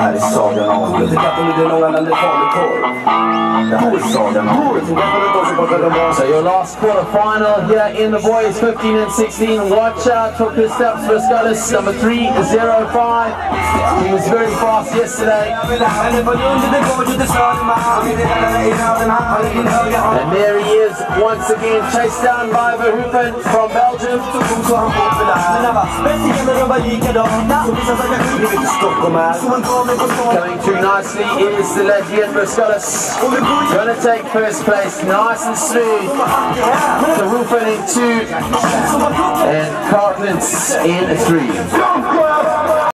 Jag tycker att de är det långa landet farligt torr. Torsagan, So your last quarter final here in the boys 15 and 16. Watch out for Kristaps Vaskalis, number 305. He was very fast yesterday. And there he is once again, chased down by Verhoeven from Belgium. Coming through nicely is the Latvian Vaskalis. Gonna take first place, nice and smooth. Verhoeven in two, and Cartlands in three.